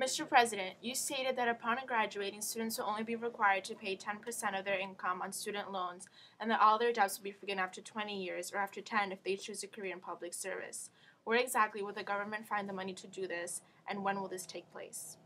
Mr. President, you stated that upon graduating, students will only be required to pay 10% of their income on student loans and that all their debts will be forgiven after 20 years or after 10 if they choose a career in public service. Where exactly will the government find the money to do this, and when will this take place?